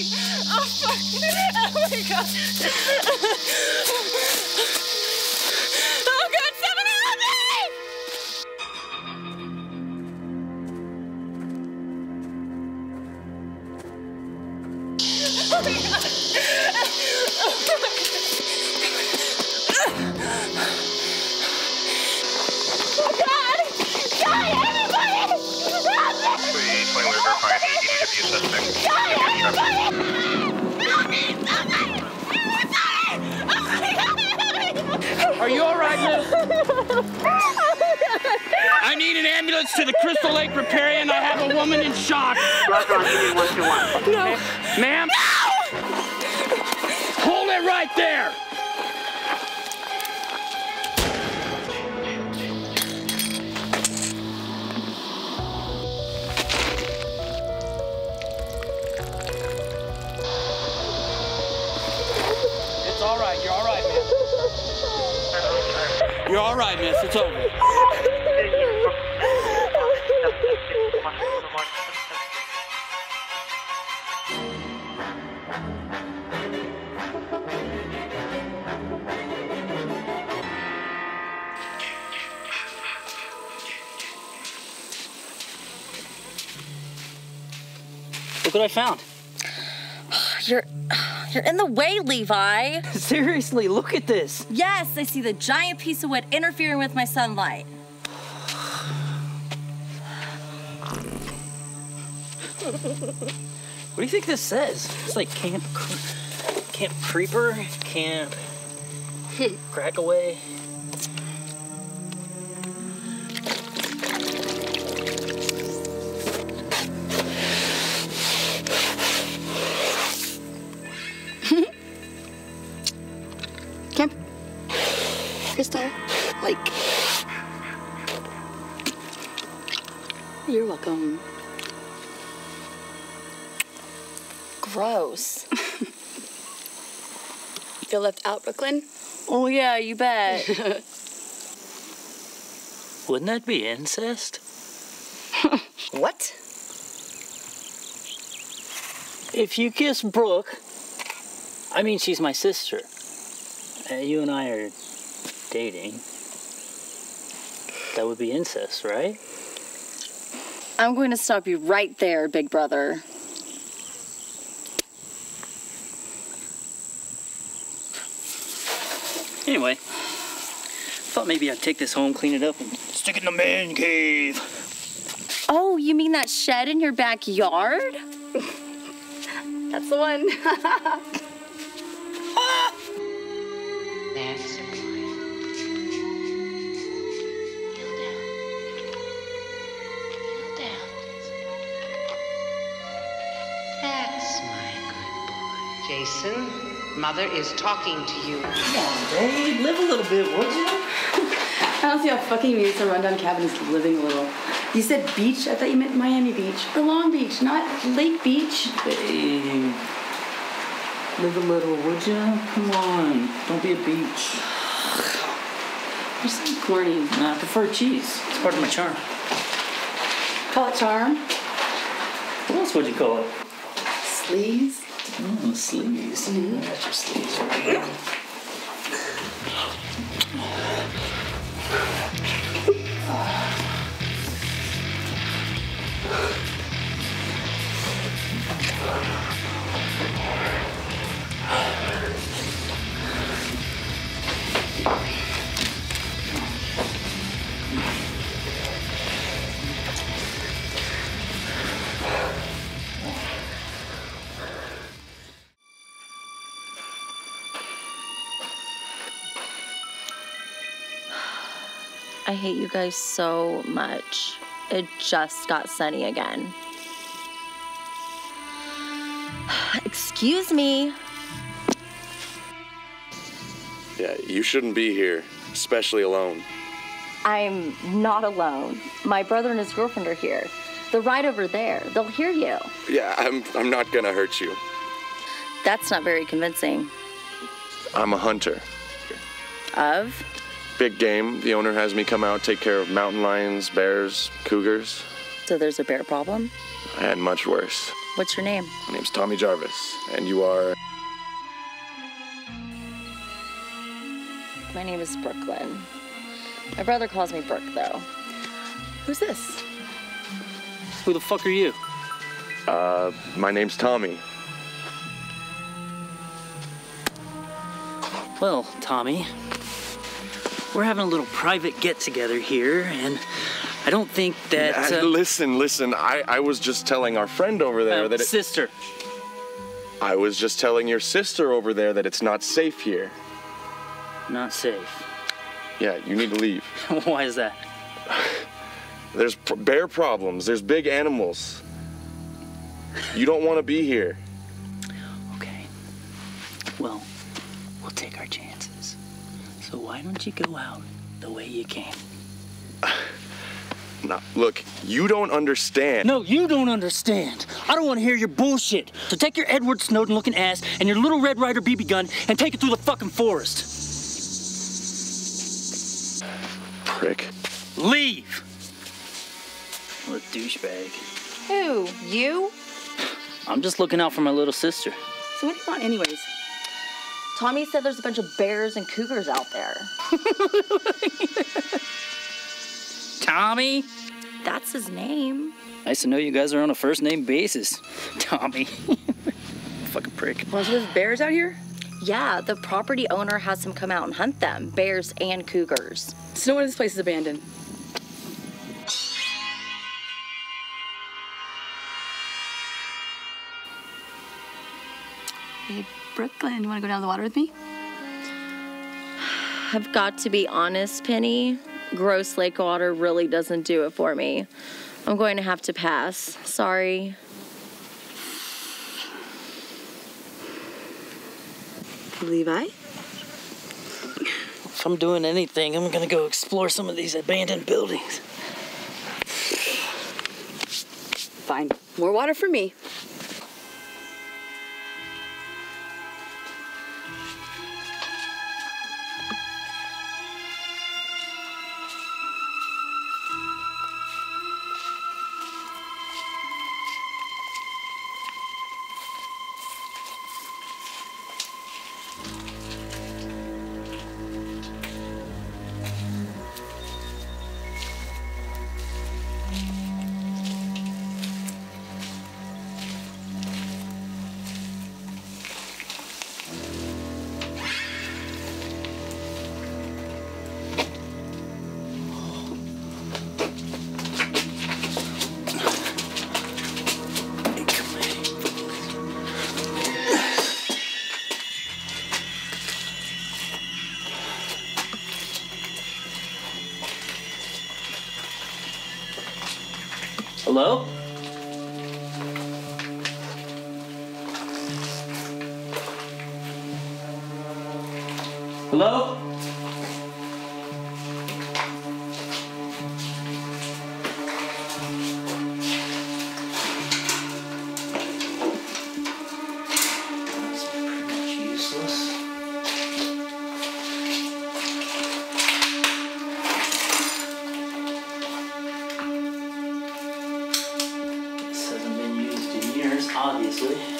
Oh, fuck. Oh, my God. You all right, miss? I need an ambulance to the Crystal Lake Riparian. I have a woman in shock. Roger, I'll give you one to one. No. Ma'am? Hold it right there. You're all right, miss. It's over. Look what I found. You're in the way, Levi. Seriously, look at this. Yes, I see the giant piece of wood interfering with my sunlight. What do you think this says? It's like Camp Camp Creeper, Camp Crackaway. Left out, Brooklyn? Oh yeah, you bet. Wouldn't that be incest? What? If you kiss Brooke, I mean she's my sister. Uh, you and I are dating. That would be incest, right? I'm going to stop you right there, big brother. Anyway, thought maybe I'd take this home, clean it up, and stick it in the man cave. Oh, you mean that shed in your backyard? That's the one. That's the boy. Kneel down. Kneel down. That's my good boy. Jason, Mother is talking to you. Come on, babe, live a little bit, would you? I don't see how fucking means the rundown cabin is living a little. You said beach? I thought you meant Miami Beach. Or Long Beach, not Lake Beach. Babe, live a little, would you? Come on, don't be a beach. You're so corny. I prefer cheese. It's part of my charm. Call it charm. What else would you call it? Sleaze. Oh, sleeves. I got your sleeves I hate you guys so much. It just got sunny again. Excuse me. Yeah, you shouldn't be here, especially alone. I'm not alone. My brother and his girlfriend are here. They're right over there. They'll hear you. Yeah, I'm I'm not gonna hurt you. That's not very convincing. I'm a hunter. Of? Big game. The owner has me come out take care of mountain lions, bears, cougars. So there's a bear problem? I had much worse. What's your name? My name's Tommy Jarvis, and you are. My name is Brooklyn. My brother calls me Brooke, though. Who's this? Who the fuck are you? Uh, my name's Tommy. Well, Tommy, we're having a little private get together here, and I don't think that. Uh, Uh, listen, listen. I, I was just telling our friend over there uh, that it, sister. I was just telling your sister over there that it's not safe here. Not safe. Yeah, you need to leave. Why is that? There's bear problems. There's big animals. You don't want to be here. Okay. Well, we'll take our chances. So why don't you go out the way you came? Now, look, you don't understand. No, you don't understand. I don't want to hear your bullshit. So take your Edward Snowden looking ass and your little Red Ryder BB gun and take it through the fucking forest. Prick. Leave! What a douchebag. Who? You? I'm just looking out for my little sister. So what do you want, anyways? Tommy said there's a bunch of bears and cougars out there. Tommy? That's his name. Nice to know you guys are on a first name basis. Tommy. Fucking prick. Well, so there's bears out here? Yeah, the property owner has him come out and hunt them bears and cougars. So no wonder this place is abandoned. Hey, Brooklyn, you want to go down to the water with me? I've got to be honest, Penny. Gross lake water really doesn't do it for me. I'm going to have to pass. Sorry. Levi? If I'm doing anything, I'm gonna go explore some of these abandoned buildings. Fine. More water for me. Hello? Years,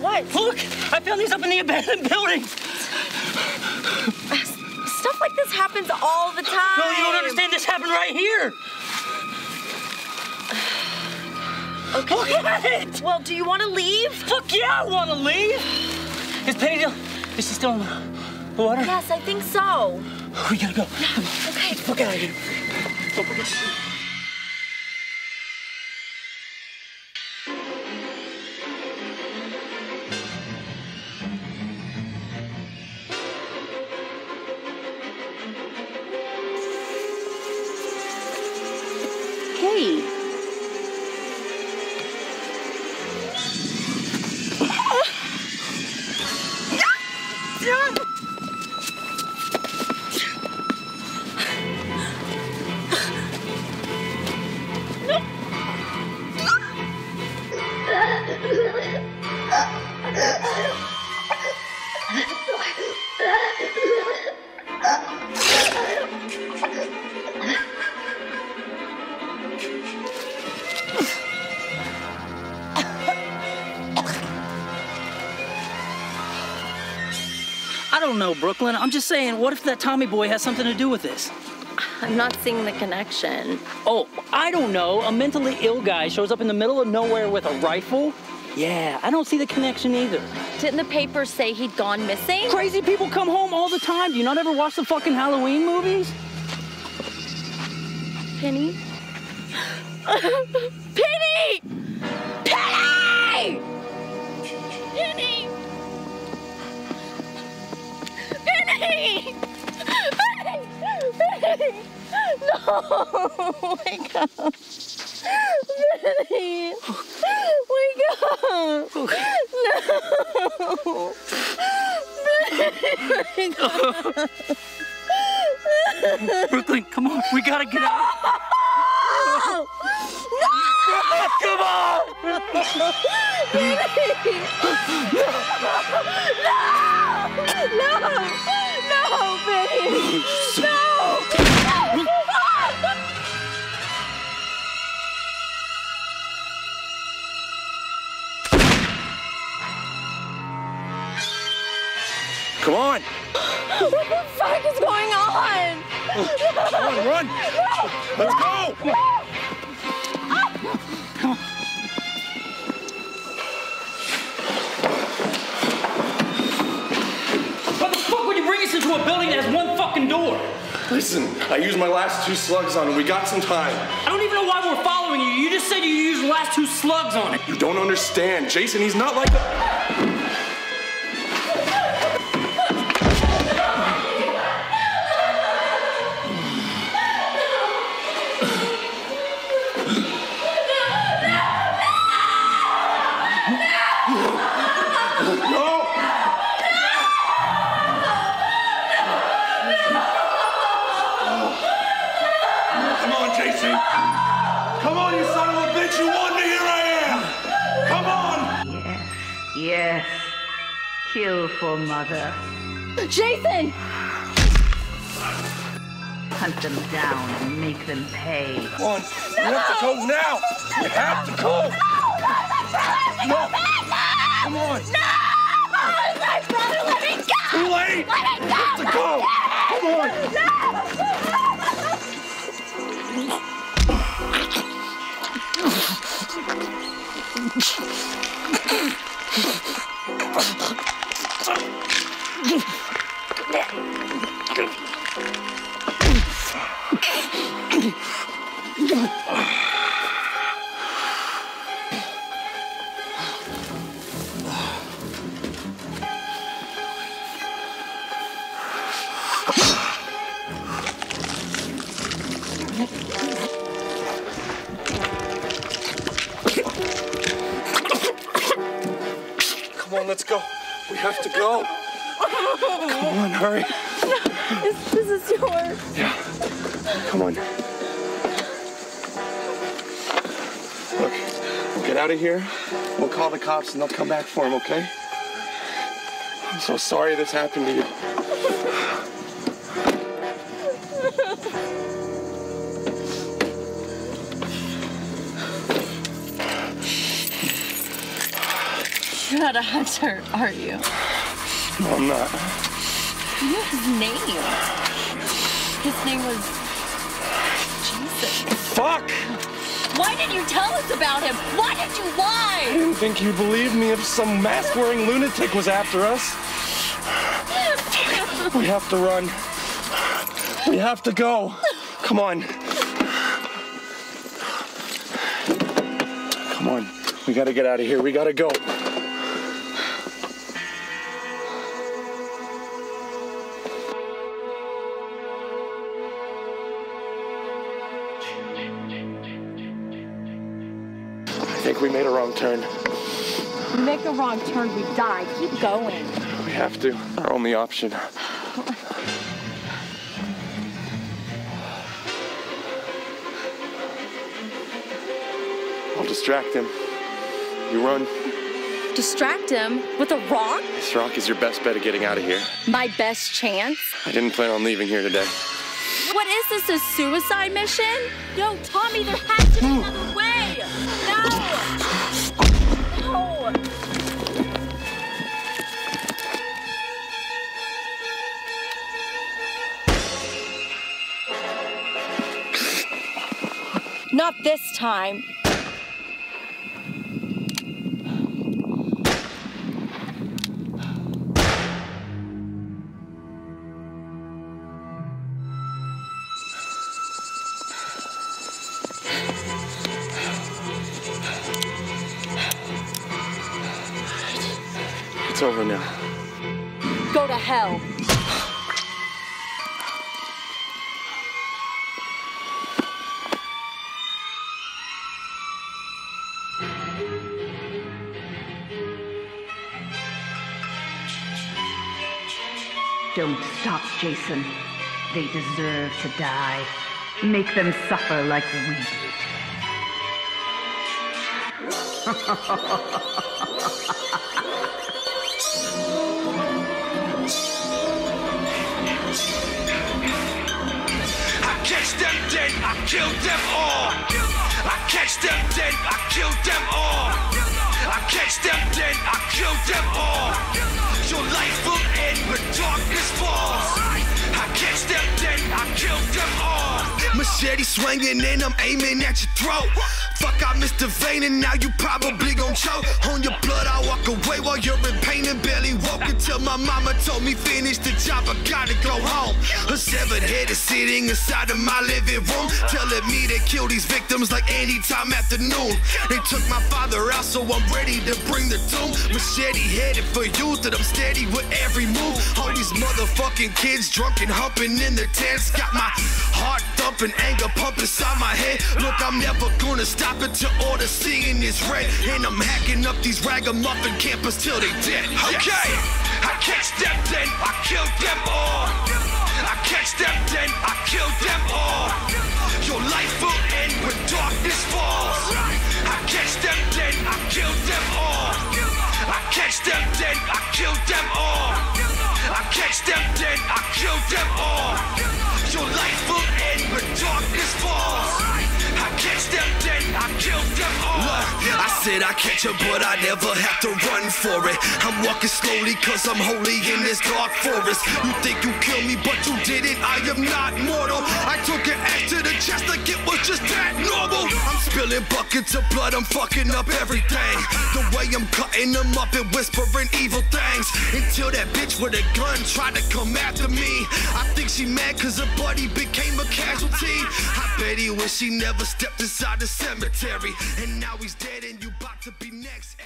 What? Look! I found these up in the abandoned building! Stuff like this happens all the time. No, you don't understand. This happened right here! Okay. Look at it! Well, do you want to leave? Fuck yeah, I want to leave! Is Penny still... Is she still in the water? Yes, I think so. We gotta go. Yeah. Okay. Fuck out of here. Hey. I don't know, Brooklyn. I'm just saying, what if that Tommy boy has something to do with this? I'm not seeing the connection. Oh, I don't know. A mentally ill guy shows up in the middle of nowhere with a rifle? Yeah, I don't see the connection either. Didn't the papers say he'd gone missing? Crazy people come home all the time. Do you not ever watch the fucking Halloween movies? Penny? Penny! Penny! Penny! Penny! Penny! No! Wake up! Penny! Wake up! No! Up! Brooklyn, come on. We gotta get out. No! no! Come on! No! No, Penny! No! Come on! What the fuck is going on? Come on, run! Let's go! Ah! What into a building that has one fucking door? Listen, I used my last two slugs on it. We got some time. I don't even know why we're following you. You just said you used the last two slugs on it. You don't understand. Jason, he's not like a... make them pay. Come on! You have to go now! You have to go! No! Come on! No, my brother, let me go! Too late! Let me You have to go! Come on! Let's go. We have to go. Come on, hurry. This, this is yours. Yeah. Come on. Look, we'll get out of here. We'll call the cops and they'll come back for him, okay? I'm so sorry this happened to you. Not a hunter, are you? No, I'm not. You know his name. His name was Jason. Fuck! Why did you tell us about him? Why did you lie? I didn't think you'd believe me if some mask-wearing lunatic was after us. We have to run. We have to go. Come on. Come on. We gotta get out of here. We gotta go. Think we made a wrong turn. We make a wrong turn, we die. Keep going. We have to. Our only option. I'll distract him. You run. Distract him with a rock? This rock is your best bet of getting out of here. My best chance? I didn't plan on leaving here today. What is this, a suicide mission? Yo, Tommy, there has to be another way! Not this time. It's over now. Go to hell. Don't stop, Jason. They deserve to die. Make them suffer like we. I catch them dead, I kill them all. I catch them dead, I kill them all. I catch them dead, I kill them all. Your life will end when darkness falls. Catch them dead, I kill them all. Machete swinging and I'm aiming at your throat. Fuck, I missed the vein and now you probably gon' choke. On your blood, I walk away while you're in pain and barely woke until my mama told me finish the job, I gotta go home. Her severed head is sitting inside of my living room, telling me to kill these victims like anytime afternoon. They took my father out, so I'm ready to bring the doom. Machete headed for you, that I'm steady with every move. All these motherfucking kids drunk and humping in their tents, got my heart thumping, anger pumping inside my head. Look, I'm never gonna stop until all the seeing is red, and I'm hacking up these ragamuffin campers till they dead. Okay, I catch them, then I kill them all. I catch them, then I kill them all. Your life will end when darkness falls. I catch them, then I kill them all. I catch them, then I kill them all. I catch them, dead, I kill them all. Your life will end Look, I catch her, but I never have to run for it. I'm walking slowly cause I'm holy in this dark forest. You think you killed me, but you didn't. I am not mortal. I took an axe to the chest like it was just that normal. I'm spilling buckets of blood, I'm fucking up everything. The way I'm cutting them up and whispering evil things. Until that bitch with a gun tried to come after me. I think she mad cause her buddy became a casualty. I bet he wish he never stepped inside the cemetery. And now he's dead and you about to be next.